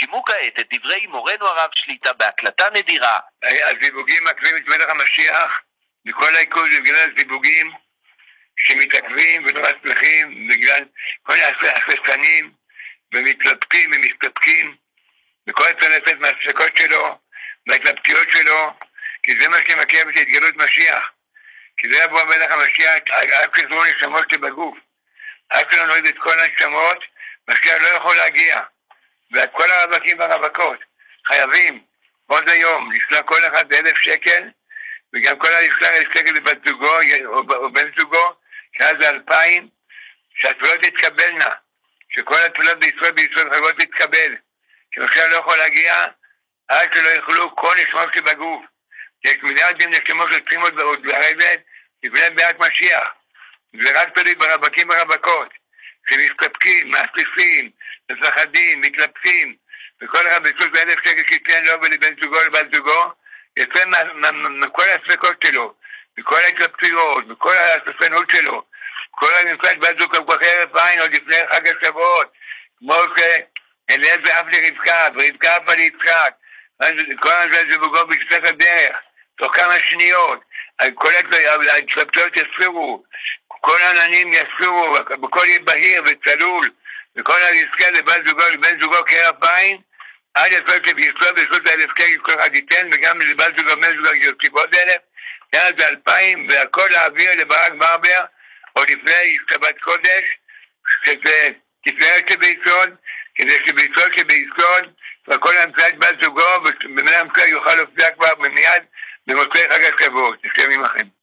שמעו כעת את דברי מורנו הרב שליטה בהקלטה נדירה. הזיווגים מעכבים את מלך המשיח, וכל העיכוב זה בגלל הזיווגים שמתעכבים ולא מצליחים, בגלל כל ההססנים, ומתלבטים ומסתפקים, וכל הצלפת מההפסקות שלו, מההתלבטיות שלו, כי זה מה שמעכב את התגלות משיח. כי זה יבוא המלך המשיח, רק תחזרו נשמות שבגוף. לא נוריד את כל הנשמות, משיח לא יכול להגיע. וכל הרווקים והרווקות חייבים עוד היום לשלוח כל אחד באלף שקל, וגם כל אחד ישלח אלף שקל לבת זוגו או בן זוגו, שאז זה אלפיים, שהתפילות תתקבלנה, שכל התפילות בישראל בישראל חייבות להתקבל, שמשיח לא יכול להגיע עד שלא יאכלו כל נשמות שבגוף. יש מיליארדים נשמות שצריכים עוד לרדת לפני ביאת משיח. זה רק תלוי ברווקים ורווקות, שמסתפקים, מאספים, מפחדים, מתלבטים, וכל אחד בזכות באלף שקל שייתן לו ולבן זוגו לבת זוגו, יוצא מכל הספקות שלו, מכל ההתלבטויות, מכל הספנות שלו, כל הנמצא בת זוג כך ערב עין עוד לפני חג השבועות, כמו שאליעזר אף לרבקה, ורבקה אף ליצחק, כל הנמצא זוגו בשפך הדרך, תוך כמה שניות, כל ההתלבטויות יספירו, כל העננים יספירו, בכל יהיה בהיר וצלול, וכל היזכה לבת זוגו לבן זוגו כהרף עין, עד הסוף שבישראל ברשות האלף שקל כל אחד ייתן, וגם לבת זוגו ובן זוגו יוסיף עוד אלף, יאללה זה אלפיים, והכל להעביר לברק ברבר, או לפני שבת קודש, שזה תפארת שביסוד, כדי שביסוד שביסוד, והכל ימצא את בת זוגו, ובני המסע יוכל להופיע כבר מיד במוצאי חג השבועות. השם עמכם.